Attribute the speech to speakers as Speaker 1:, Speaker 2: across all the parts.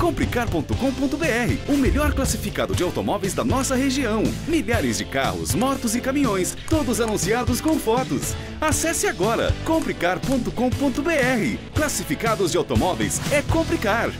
Speaker 1: Complicar.com.br, o melhor classificado de automóveis da nossa região. Milhares de carros, motos e caminhões, todos anunciados com fotos. Acesse agora complicar.com.br. Classificados de automóveis é Complicar.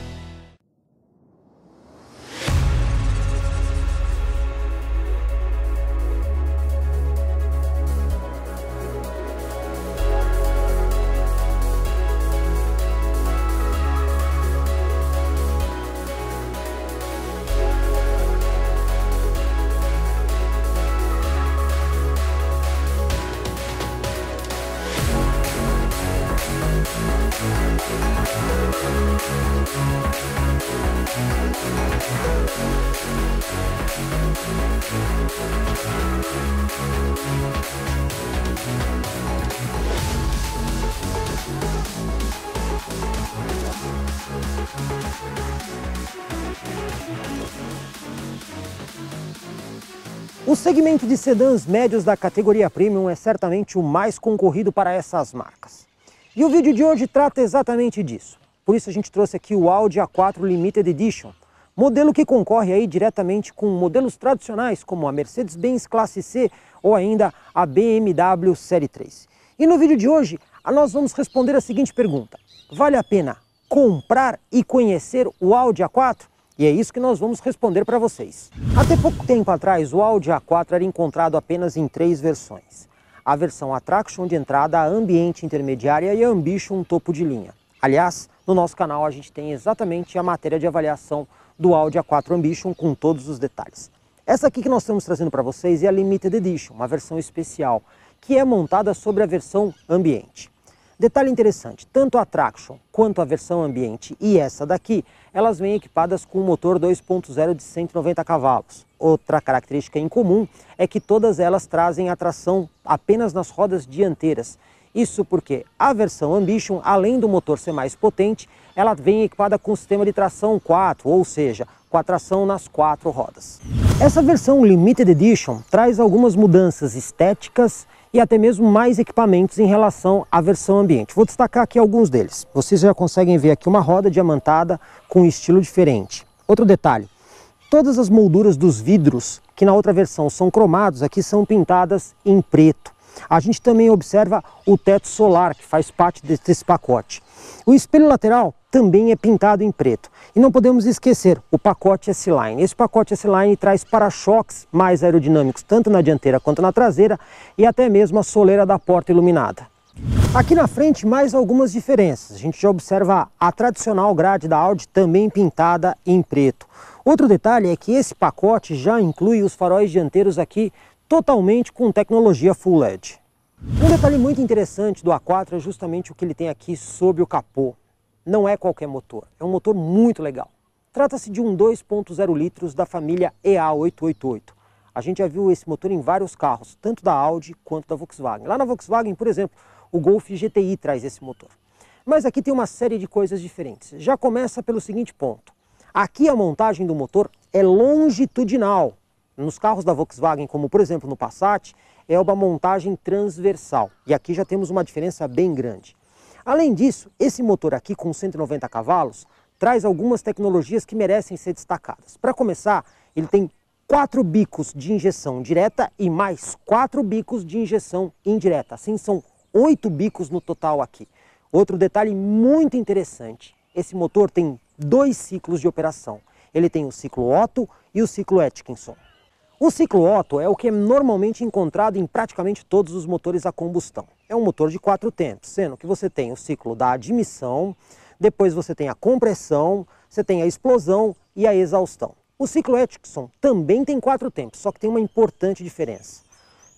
Speaker 2: O segmento de sedãs médios da categoria Premium é certamente o mais concorrido para essas marcas. E o vídeo de hoje trata exatamente disso. Por isso a gente trouxe aqui o Audi A4 Limited Edition, modelo que concorre aí diretamente com modelos tradicionais como a Mercedes-Benz Classe C ou ainda a BMW Série 3. E no vídeo de hoje nós vamos responder a seguinte pergunta: vale a pena comprar e conhecer o Audi A4? E é isso que nós vamos responder para vocês. Até pouco tempo atrás, o Audi A4 era encontrado apenas em três versões. A versão Attraction de entrada, a Ambiente intermediária e a Ambition topo de linha. Aliás, no nosso canal a gente tem exatamente a matéria de avaliação do Audi A4 Ambition com todos os detalhes. Essa aqui que nós estamos trazendo para vocês é a Limited Edition, uma versão especial, que é montada sobre a versão Ambiente. Detalhe interessante, tanto a Traction quanto a versão ambiente e essa daqui, elas vêm equipadas com um motor 2.0 de 190 cavalos. Outra característica em comum é que todas elas trazem a tração apenas nas rodas dianteiras. Isso porque a versão Ambition, além do motor ser mais potente, ela vem equipada com sistema de tração 4, ou seja, com a tração nas quatro rodas. Essa versão Limited Edition traz algumas mudanças estéticas e até mesmo mais equipamentos em relação à versão ambiente. Vou destacar aqui alguns deles. Vocês já conseguem ver aqui uma roda diamantada com um estilo diferente. Outro detalhe, todas as molduras dos vidros, que na outra versão são cromados, aqui são pintadas em preto. A gente também observa o teto solar, que faz parte desse pacote. O espelho lateral também é pintado em preto. E não podemos esquecer o pacote S-Line. Esse pacote S-Line traz para-choques mais aerodinâmicos, tanto na dianteira quanto na traseira, e até mesmo a soleira da porta iluminada. Aqui na frente, mais algumas diferenças. A gente já observa a tradicional grade da Audi também pintada em preto. Outro detalhe é que esse pacote já inclui os faróis dianteiros aqui totalmente com tecnologia Full LED. Um detalhe muito interessante do A4 é justamente o que ele tem aqui sob o capô não é qualquer motor, é um motor muito legal. Trata-se de um 2.0 litros da família EA888. A gente já viu esse motor em vários carros, tanto da Audi quanto da Volkswagen. Lá na Volkswagen, por exemplo, o Golf GTI traz esse motor. Mas aqui tem uma série de coisas diferentes. Já começa pelo seguinte ponto. Aqui a montagem do motor é longitudinal. Nos carros da Volkswagen, como por exemplo no Passat, é uma montagem transversal. E aqui já temos uma diferença bem grande. Além disso, esse motor aqui com 190 cavalos traz algumas tecnologias que merecem ser destacadas. Para começar, ele tem quatro bicos de injeção direta e mais quatro bicos de injeção indireta. Assim são oito bicos no total aqui. Outro detalhe muito interessante, esse motor tem dois ciclos de operação. Ele tem o ciclo Otto e o ciclo Atkinson. O ciclo Otto é o que é normalmente encontrado em praticamente todos os motores a combustão. É um motor de quatro tempos, sendo que você tem o ciclo da admissão, depois você tem a compressão, você tem a explosão e a exaustão. O ciclo Atkinson também tem quatro tempos, só que tem uma importante diferença.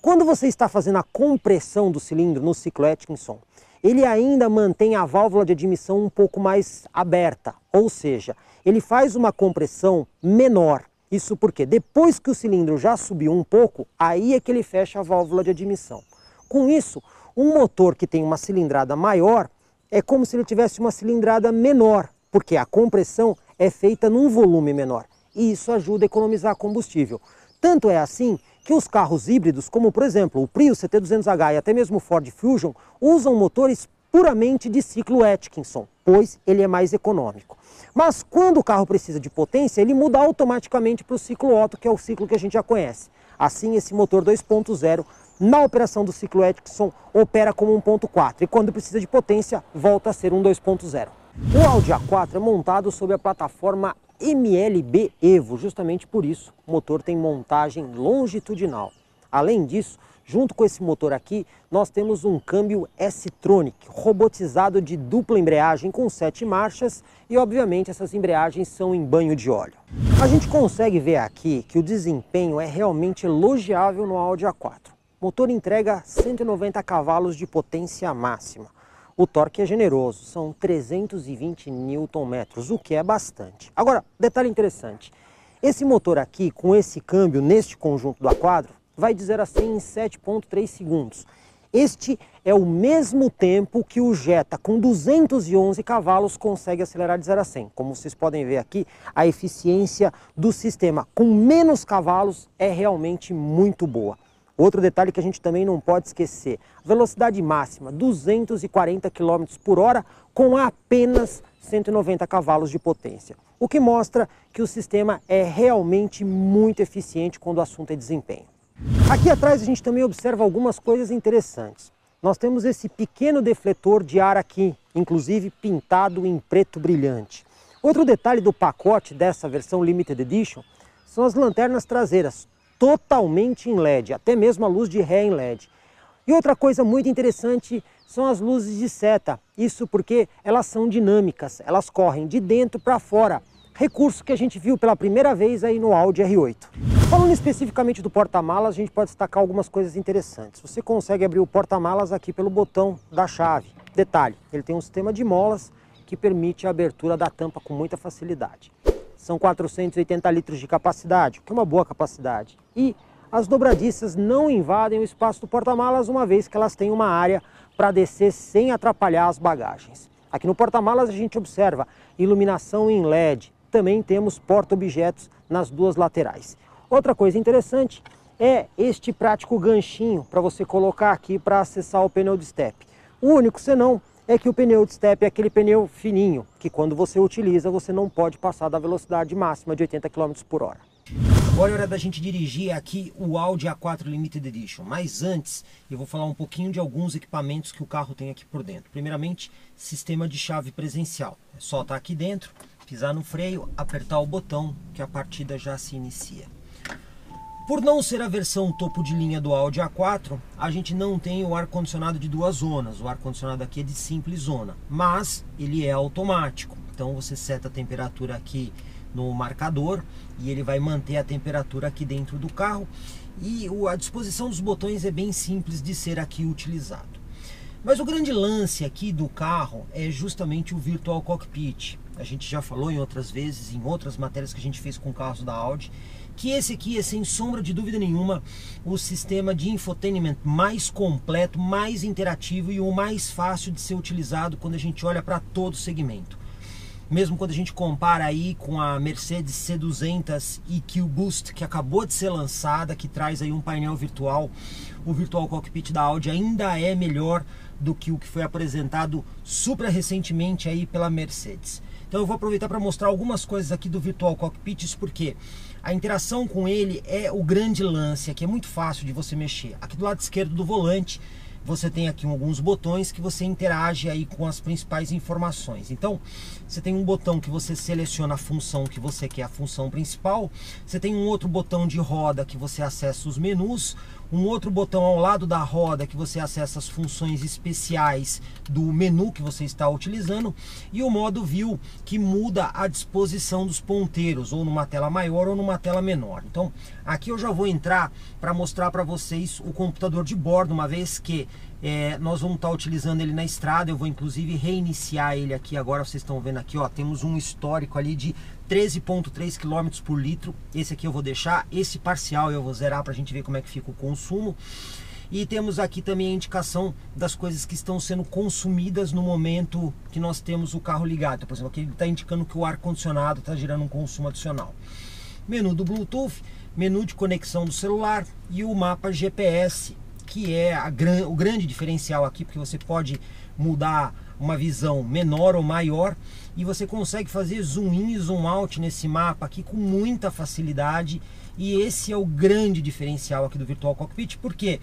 Speaker 2: Quando você está fazendo a compressão do cilindro no ciclo Atkinson, ele ainda mantém a válvula de admissão um pouco mais aberta, ou seja, ele faz uma compressão menor. Isso porque depois que o cilindro já subiu um pouco, aí é que ele fecha a válvula de admissão. Com isso, um motor que tem uma cilindrada maior é como se ele tivesse uma cilindrada menor, porque a compressão é feita num volume menor e isso ajuda a economizar combustível. Tanto é assim que os carros híbridos, como por exemplo o Prius CT200H e até mesmo o Ford Fusion, usam motores
Speaker 3: puramente de ciclo Atkinson, pois ele é mais econômico. Mas quando o carro precisa de potência, ele muda automaticamente para o ciclo Otto, que é o ciclo que a gente já conhece. Assim, esse motor 2.0, na operação do ciclo Atkinson, opera como 1.4 e quando precisa de potência, volta a ser um 2.0. O Audi A4 é montado sobre a plataforma MLB Evo, justamente por isso o motor tem montagem longitudinal. Além disso, junto com esse motor aqui, nós temos um câmbio S-Tronic, robotizado de dupla embreagem com sete marchas e obviamente essas embreagens são em banho de óleo. A gente consegue ver aqui que o desempenho é realmente elogiável no Audi A4. O motor entrega 190 cavalos de potência máxima. O torque é generoso, são 320 Nm, o que é bastante. Agora, detalhe interessante, esse motor aqui, com esse câmbio neste conjunto do A4, vai de 0 a 100 em 7.3 segundos. Este é o mesmo tempo que o Jetta, com 211 cavalos, consegue acelerar de 0 a 100. Como vocês podem ver aqui, a eficiência do sistema com menos cavalos é realmente muito boa. Outro detalhe que a gente também não pode esquecer, velocidade máxima 240 km por hora com apenas 190 cavalos de potência, o que mostra que o sistema é realmente muito eficiente quando o assunto é desempenho. Aqui atrás a gente também observa algumas coisas interessantes. Nós temos esse pequeno defletor de ar aqui, inclusive pintado em preto brilhante. Outro detalhe do pacote dessa versão Limited Edition são as lanternas traseiras, totalmente em LED, até mesmo a luz de ré em LED. E outra coisa muito interessante são as luzes de seta, isso porque elas são dinâmicas, elas correm de dentro para fora, recurso que a gente viu pela primeira vez aí no Audi R8. Falando especificamente do porta-malas, a gente pode destacar algumas coisas interessantes. Você consegue abrir o porta-malas aqui pelo botão da chave. Detalhe, ele tem um sistema de molas que permite a abertura da tampa com muita facilidade são 480 litros de capacidade, que é uma boa capacidade. E as dobradiças não invadem o espaço do porta-malas, uma vez que elas têm uma área para descer sem atrapalhar as bagagens. Aqui no porta-malas a gente observa iluminação em LED, também temos porta-objetos nas duas laterais. Outra coisa interessante é este prático ganchinho para você colocar aqui para acessar o pneu de step. O único senão é que o pneu de step é aquele pneu fininho, que quando você utiliza você não pode passar da velocidade máxima de 80 km por hora.
Speaker 2: Agora é hora da gente dirigir aqui o Audi A4 Limited Edition, mas antes eu vou falar um pouquinho de alguns equipamentos que o carro tem aqui por dentro. Primeiramente, sistema de chave presencial. É só estar aqui dentro, pisar no freio, apertar o botão que a partida já se inicia. Por não ser a versão topo de linha do Audi A4, a gente não tem o ar-condicionado de duas zonas. O ar-condicionado aqui é de simples zona, mas ele é automático. Então você seta a temperatura aqui no marcador e ele vai manter a temperatura aqui dentro do carro. E a disposição dos botões é bem simples de ser aqui utilizado. Mas o grande lance aqui do carro é justamente o Virtual Cockpit. A gente já falou em outras vezes, em outras matérias que a gente fez com carros da Audi, que esse aqui é sem sombra de dúvida nenhuma o sistema de infotainment mais completo, mais interativo e o mais fácil de ser utilizado quando a gente olha para todo o segmento. Mesmo quando a gente compara aí com a Mercedes C200 EQ Boost que acabou de ser lançada, que traz aí um painel virtual, o Virtual Cockpit da Audi ainda é melhor do que o que foi apresentado super recentemente aí pela Mercedes. Então eu vou aproveitar para mostrar algumas coisas aqui do Virtual Cockpit, porque a interação com ele é o grande lance, aqui é muito fácil de você mexer. Aqui do lado esquerdo do volante, você tem aqui alguns botões que você interage aí com as principais informações. Então, você tem um botão que você seleciona a função que você quer, a função principal. Você tem um outro botão de roda que você acessa os menus, um outro botão ao lado da roda que você acessa as funções especiais do menu que você está utilizando e o modo view que muda a disposição dos ponteiros ou numa tela maior ou numa tela menor. Então aqui eu já vou entrar para mostrar para vocês o computador de bordo, uma vez que é, nós vamos estar tá utilizando ele na estrada, eu vou inclusive reiniciar ele aqui agora, vocês estão vendo aqui, ó, temos um histórico ali de 13.3 km por litro, esse aqui eu vou deixar, esse parcial eu vou zerar para a gente ver como é que fica o consumo. E temos aqui também a indicação das coisas que estão sendo consumidas no momento que nós temos o carro ligado. Por exemplo, aqui ele está indicando que o ar-condicionado está gerando um consumo adicional. Menu do Bluetooth, menu de conexão do celular e o mapa GPS que é a, o grande diferencial aqui, porque você pode mudar uma visão menor ou maior e você consegue fazer zoom in e zoom out nesse mapa aqui com muita facilidade e esse é o grande diferencial aqui do Virtual Cockpit, porque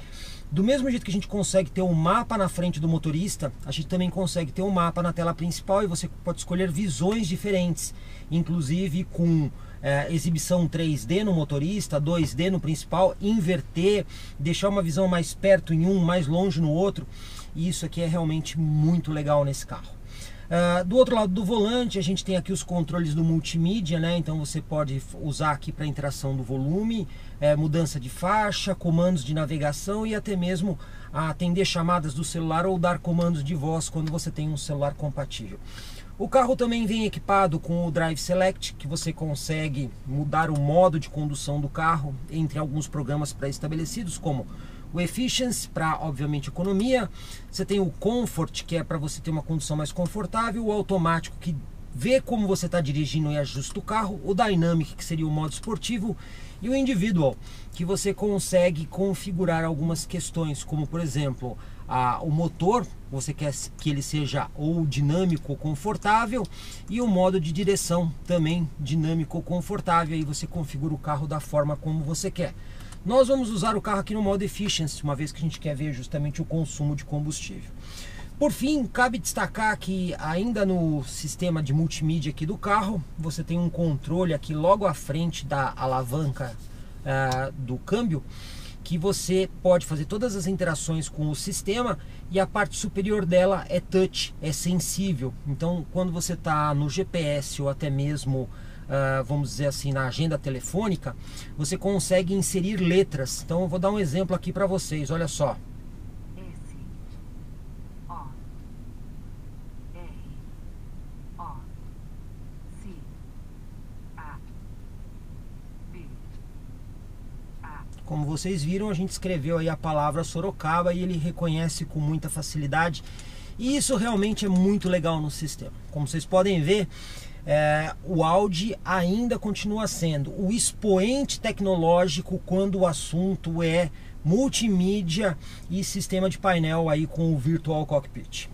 Speaker 2: do mesmo jeito que a gente consegue ter um mapa na frente do motorista, a gente também consegue ter um mapa na tela principal e você pode escolher visões diferentes, inclusive com é, exibição 3D no motorista, 2D no principal, inverter, deixar uma visão mais perto em um, mais longe no outro. E isso aqui é realmente muito legal nesse carro. Uh, do outro lado do volante, a gente tem aqui os controles do multimídia, né? Então você pode usar aqui para interação do volume, é, mudança de faixa, comandos de navegação e até mesmo atender chamadas do celular ou dar comandos de voz quando você tem um celular compatível. O carro também vem equipado com o Drive Select, que você consegue mudar o modo de condução do carro entre alguns programas pré-estabelecidos, como o Efficiency para, obviamente, economia. Você tem o Comfort, que é para você ter uma condução mais confortável. O automático, que vê como você está dirigindo e ajusta o carro. O Dynamic, que seria o modo esportivo. E o Individual, que você consegue configurar algumas questões, como, por exemplo, a, o motor, você quer que ele seja ou dinâmico ou confortável, e o modo de direção também dinâmico ou confortável. Aí você configura o carro da forma como você quer. Nós vamos usar o carro aqui no modo Efficiency, uma vez que a gente quer ver justamente o consumo de combustível. Por fim, cabe destacar que ainda no sistema de multimídia aqui do carro, você tem um controle aqui logo à frente da alavanca uh, do câmbio, que você pode fazer todas as interações com o sistema e a parte superior dela é touch, é sensível. Então, quando você está no GPS ou até mesmo uh, vamos dizer assim, na agenda telefônica, você consegue inserir letras. Então eu vou dar um exemplo aqui para vocês, olha só. Como vocês viram, a gente escreveu aí a palavra Sorocaba e ele reconhece com muita facilidade. E isso realmente é muito legal no sistema. Como vocês podem ver, é, o Audi ainda continua sendo o expoente tecnológico quando o assunto é multimídia e sistema de painel aí com o Virtual Cockpit.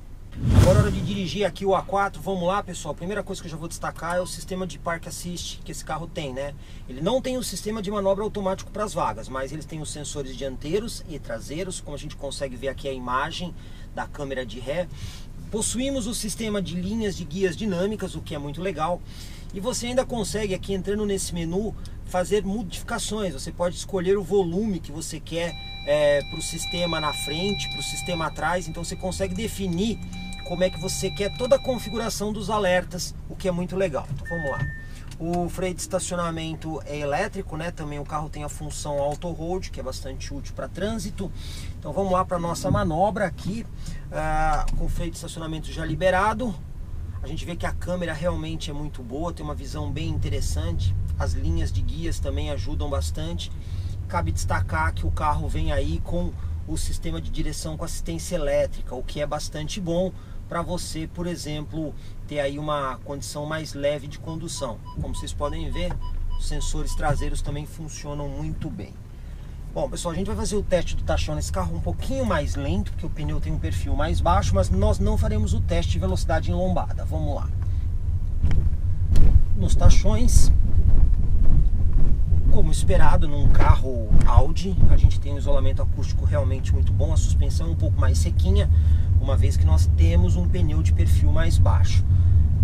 Speaker 2: Agora é hora de dirigir aqui o A4, vamos lá pessoal, a primeira coisa que eu já vou destacar é o sistema de Park Assist que esse carro tem, né? Ele não tem o sistema de manobra automático para as vagas, mas ele tem os sensores dianteiros e traseiros, como a gente consegue ver aqui a imagem da câmera de ré. Possuímos o sistema de linhas de guias dinâmicas, o que é muito legal. E você ainda consegue aqui entrando nesse menu fazer modificações. Você pode escolher o volume que você quer é, para o sistema na frente, para o sistema atrás. Então você consegue definir como é que você quer toda a configuração dos alertas, o que é muito legal. Então vamos lá. O freio de estacionamento é elétrico, né? Também o carro tem a função auto hold, que é bastante útil para trânsito. Então vamos lá para nossa manobra aqui, uh, com o freio de estacionamento já liberado. A gente vê que a câmera realmente é muito boa, tem uma visão bem interessante. As linhas de guias também ajudam bastante. Cabe destacar que o carro vem aí com o sistema de direção com assistência elétrica, o que é bastante bom para você, por exemplo, ter aí uma condição mais leve de condução. Como vocês podem ver, os sensores traseiros também funcionam muito bem. Bom, pessoal, a gente vai fazer o teste do tachão nesse carro um pouquinho mais lento, porque o pneu tem um perfil mais baixo, mas nós não faremos o teste de velocidade em lombada. Vamos lá. Nos tachões, como esperado num carro Audi, a gente tem um isolamento acústico realmente muito bom, a suspensão um pouco mais sequinha, uma vez que nós temos um pneu de perfil mais baixo.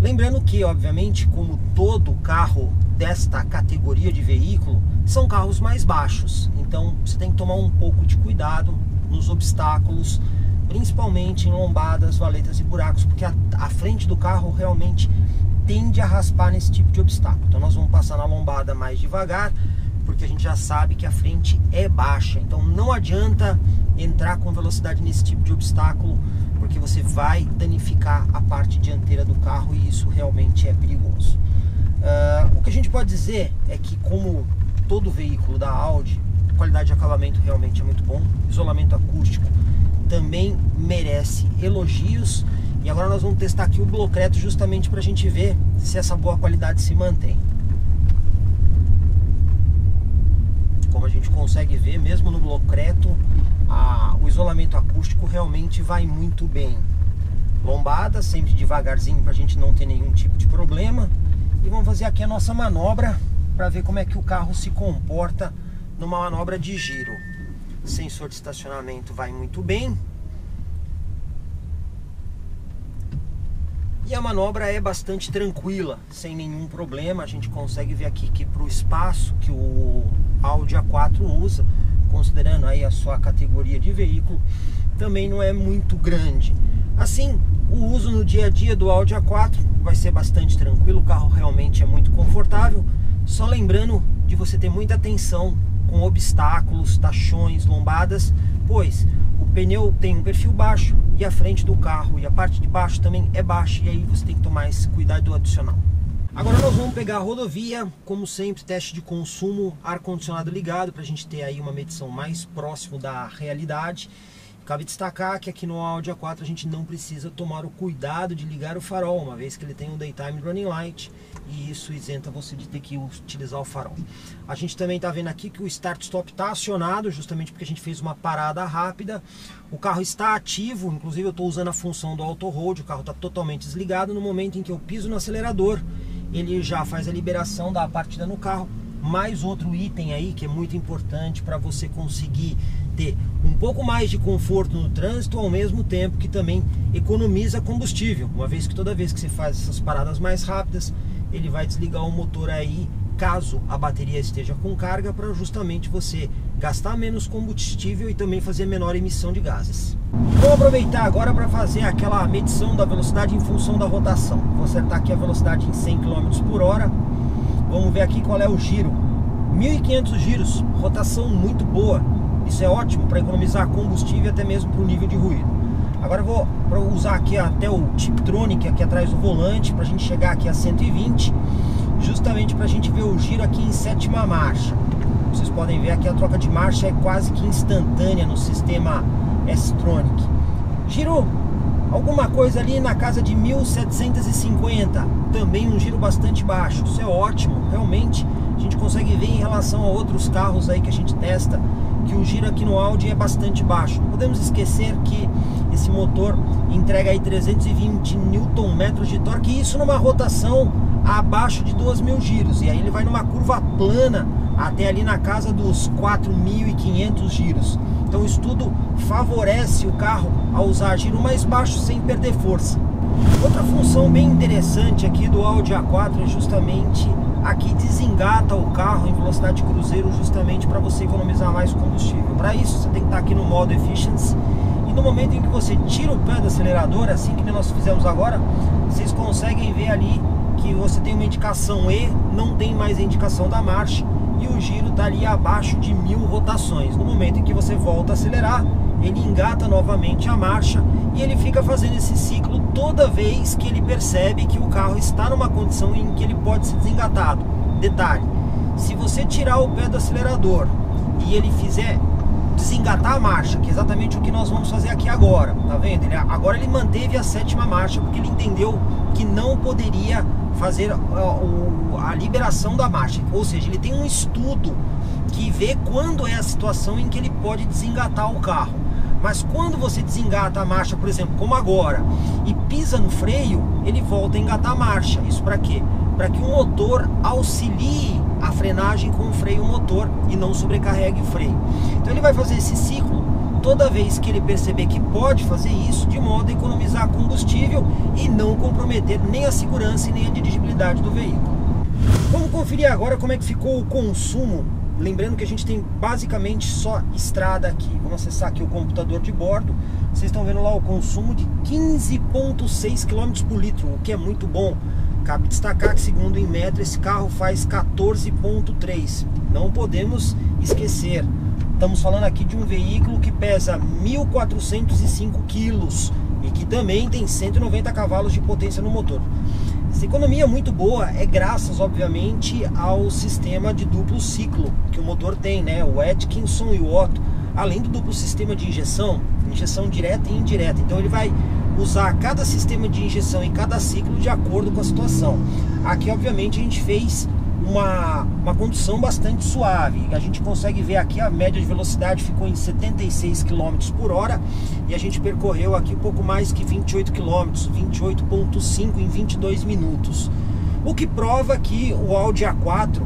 Speaker 2: Lembrando que, obviamente, como todo carro desta categoria de veículo, são carros mais baixos. Então você tem que tomar um pouco de cuidado nos obstáculos, principalmente em lombadas, valetas e buracos, porque a, a frente do carro realmente tende a raspar nesse tipo de obstáculo. Então nós vamos passar na lombada mais devagar, porque a gente já sabe que a frente é baixa. Então não adianta entrar com velocidade nesse tipo de obstáculo, porque você vai danificar a parte dianteira do carro e isso realmente é perigoso. Uh, o que a gente pode dizer é que como todo veículo da Audi, a qualidade de acabamento realmente é muito bom, isolamento acústico também merece elogios e agora nós vamos testar aqui o Blocreto justamente para a gente ver se essa boa qualidade se mantém. Como a gente consegue ver, mesmo no Blocreto, a, o isolamento acústico realmente vai muito bem. Lombada, sempre devagarzinho para a gente não ter nenhum tipo de problema. E vamos fazer aqui a nossa manobra para ver como é que o carro se comporta numa manobra de giro. Sensor de estacionamento vai muito bem. E a manobra é bastante tranquila, sem nenhum problema. A gente consegue ver aqui que para o espaço que o Audi A4 usa, considerando aí a sua categoria de veículo, também não é muito grande. Assim, o uso no dia a dia do Audi A4 vai ser bastante tranquilo, o carro realmente é muito confortável. Só lembrando de você ter muita atenção com obstáculos, tachões, lombadas, pois o pneu tem um perfil baixo e a frente do carro e a parte de baixo também é baixa e aí você tem que tomar esse cuidado adicional. Agora nós vamos pegar a rodovia, como sempre, teste de consumo, ar-condicionado ligado, para a gente ter aí uma medição mais próximo da realidade. Cabe destacar que aqui no Audi A4 a gente não precisa tomar o cuidado de ligar o farol, uma vez que ele tem um Daytime Running Light e isso isenta você de ter que utilizar o farol. A gente também está vendo aqui que o Start Stop está acionado, justamente porque a gente fez uma parada rápida. O carro está ativo, inclusive eu estou usando a função do Auto Hold, o carro está totalmente desligado. No momento em que eu piso no acelerador, ele já faz a liberação da partida no carro. Mais outro item aí que é muito importante para você conseguir ter um pouco mais de conforto no trânsito ao mesmo tempo que também economiza combustível, uma vez que toda vez que você faz essas paradas mais rápidas, ele vai desligar o motor aí caso a bateria esteja com carga para justamente você gastar menos combustível e também fazer menor emissão de gases. Vou aproveitar agora para fazer aquela medição da velocidade em função da rotação. Vou acertar aqui a velocidade em 100 km por hora. Vamos ver aqui qual é o giro. 1.500 giros, rotação muito boa. Isso é ótimo para economizar combustível e até mesmo para o nível de ruído. Agora vou usar aqui até o Tiptronic aqui atrás do volante para a gente chegar aqui a 120, justamente para a gente ver o giro aqui em sétima marcha. Vocês podem ver aqui a troca de marcha é quase que instantânea no sistema S-Tronic. Giro alguma coisa ali na casa de 1750, também um giro bastante baixo. Isso é ótimo, realmente a gente consegue ver em relação a outros carros aí que a gente testa que o giro aqui no Audi é bastante baixo. Não podemos esquecer que esse motor entrega aí 320 Nm de torque, isso numa rotação abaixo de 2.000 giros. E aí ele vai numa curva plana até ali na casa dos 4.500 giros. Então isso tudo favorece o carro a usar giro mais baixo sem perder força. Outra função bem interessante aqui do Audi A4 é justamente aqui desengata o carro em velocidade cruzeiro justamente para você economizar mais combustível. Para isso você tem que estar aqui no modo Efficiency e no momento em que você tira o pé do acelerador, assim que nós fizemos agora, vocês conseguem ver ali que você tem uma indicação E, não tem mais a indicação da marcha e o giro está ali abaixo de mil rotações. No momento em que você volta a acelerar, ele engata novamente a marcha e ele fica fazendo esse ciclo toda vez que ele percebe que o carro está numa condição em que ele pode ser desengatado. Detalhe, se você tirar o pé do acelerador e ele fizer desengatar a marcha, que é exatamente o que nós vamos fazer aqui agora, tá vendo? Ele, agora ele manteve a sétima marcha porque ele entendeu que não poderia fazer a, liberação da marcha, ou seja, ele tem um estudo que vê quando é a situação em que ele pode desengatar o carro. Mas quando você desengata a marcha, por exemplo, como agora, e pisa no freio, ele volta a engatar a marcha. Isso para quê? Para que o motor auxilie a frenagem com o freio motor e não sobrecarregue o freio. Então ele vai fazer esse ciclo toda vez que ele perceber que pode fazer isso, de modo a economizar combustível e não comprometer nem a segurança e nem a dirigibilidade do veículo. Vamos conferir agora como é que ficou o consumo Lembrando que a gente tem basicamente só estrada aqui. Vamos acessar aqui o computador de bordo. Vocês estão vendo lá o consumo de 15,6 km por litro, o que é muito bom. Cabe destacar que, segundo em metro, esse carro faz 14,3. Não podemos esquecer. Estamos falando aqui de um veículo que pesa 1.405 quilos e que também tem 190 cavalos de potência no motor. Essa economia muito boa é graças, obviamente, ao sistema de duplo ciclo que o motor tem, né? O Atkinson e o Otto, além do duplo sistema de injeção, injeção direta e indireta. Então ele vai usar cada sistema de injeção em cada ciclo de acordo com a situação. Aqui, obviamente, a gente fez uma, uma condução bastante suave. A gente consegue ver aqui a média de velocidade ficou em 76 km por hora e a gente percorreu aqui pouco mais que 28 km, 28.5 em 22 minutos. O que prova que o Audi A4,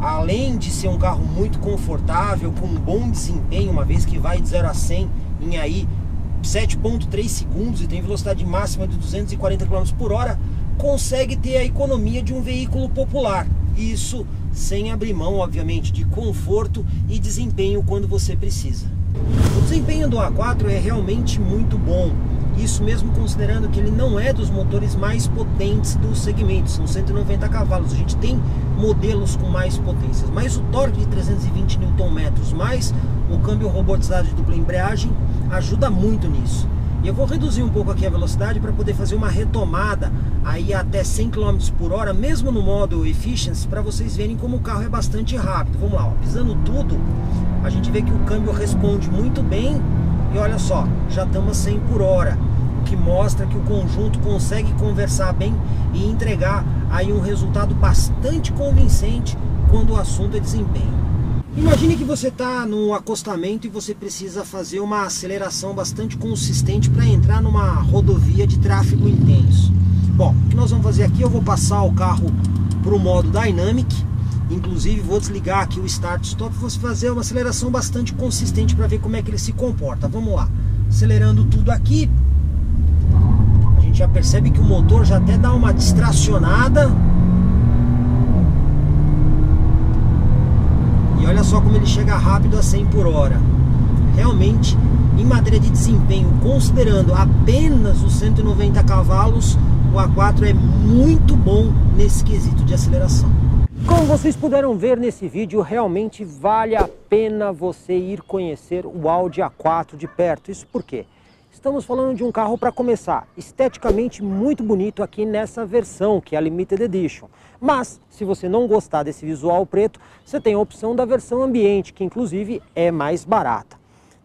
Speaker 2: além de ser um carro muito confortável, com um bom desempenho, uma vez que vai de 0 a 100 em aí 7.3 segundos e tem velocidade máxima de 240 km por hora, consegue ter a economia de um veículo popular. Isso sem abrir mão, obviamente, de conforto e desempenho quando você precisa. O desempenho do A4 é realmente muito bom. Isso mesmo considerando que ele não é dos motores mais potentes do segmento, são 190 cavalos. A gente tem modelos com mais potências, mas o torque de 320 Nm mais o câmbio robotizado de dupla embreagem ajuda muito nisso. E eu vou reduzir um pouco aqui a velocidade para poder fazer uma retomada aí até 100 km por hora, mesmo no modo Efficiency, para vocês verem como o carro é bastante rápido. Vamos lá, ó, pisando tudo, a gente vê que o câmbio responde muito bem e olha só, já estamos a 100 por hora, o que mostra que o conjunto consegue conversar bem e entregar aí um resultado bastante convincente quando o assunto é desempenho. Imagine que você está no acostamento e você precisa fazer uma aceleração bastante consistente para entrar numa rodovia de tráfego intenso. Bom, o que nós vamos fazer aqui, eu vou passar o carro para o modo Dynamic, inclusive vou desligar aqui o Start Stop e vou fazer uma aceleração bastante consistente para ver como é que ele se comporta. Vamos lá, acelerando tudo aqui, a gente já percebe que o motor já até dá uma distracionada, olha só como ele chega rápido a 100 por hora. Realmente, em matéria de desempenho, considerando apenas os 190 cavalos, o A4 é muito bom nesse quesito de aceleração.
Speaker 3: Como vocês puderam ver nesse vídeo, realmente vale a pena você ir conhecer o Audi A4 de perto. Isso por quê? Estamos falando de um carro para começar, esteticamente muito bonito aqui nessa versão, que é a Limited Edition. Mas, se você não gostar desse visual preto, você tem a opção da versão ambiente, que inclusive é mais barata.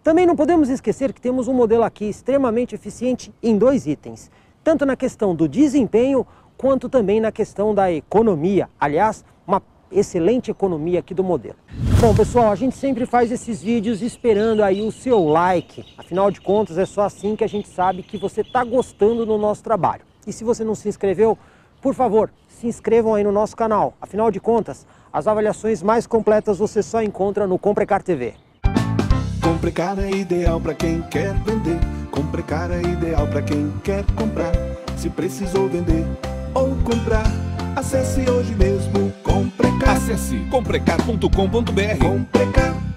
Speaker 3: Também não podemos esquecer que temos um modelo aqui extremamente eficiente em dois itens, tanto na questão do desempenho, quanto também na questão da economia. Aliás, uma excelente economia aqui do modelo. Bom pessoal, a gente sempre faz esses vídeos esperando aí o seu like, afinal de contas é só assim que a gente sabe que você está gostando do nosso trabalho. E se você não se inscreveu, por favor, se inscrevam aí no nosso canal, afinal de contas, as avaliações mais completas você só encontra no Comprecar TV.
Speaker 4: Comprecar é ideal para quem quer vender, Comprecar é ideal para quem quer comprar, se precisou vender ou comprar, acesse hoje mesmo Comprecar.
Speaker 1: Acesse comprecar.com.br.
Speaker 4: Comprecar.